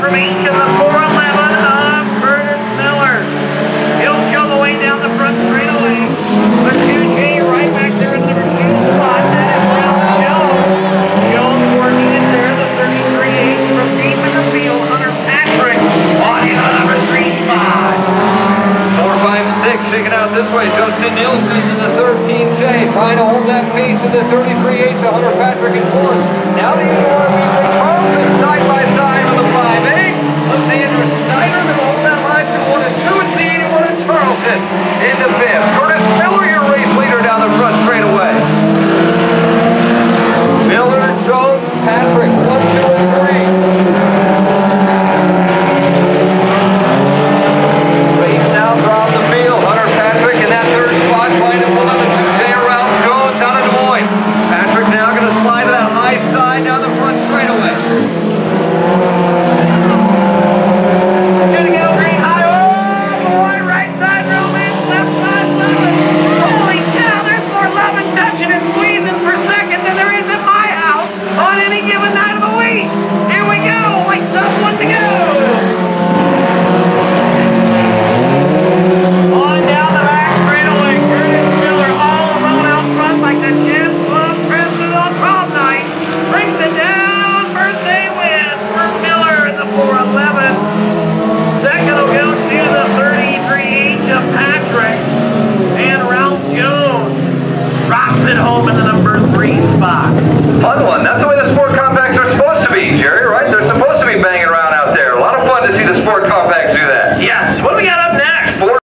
formation, the 411 of Curtis Miller. He'll show the way down the front straightaway. Right back there in spot. That is working in there, the from deep in the field. Hunter Patrick on number three 456 out this way. Justin Nielsen in the 13J trying to hold that pace to the 33 8 to Hunter Patrick in fourth. Smith into fifth. Curtis Miller, your race leader down the front straight away. Miller, Jones, Patrick, one. comes home in the number three spot. Fun one. That's the way the sport compacts are supposed to be, Jerry, right? They're supposed to be banging around out there. A lot of fun to see the sport compacts do that. Yes. What do we got up next? Sport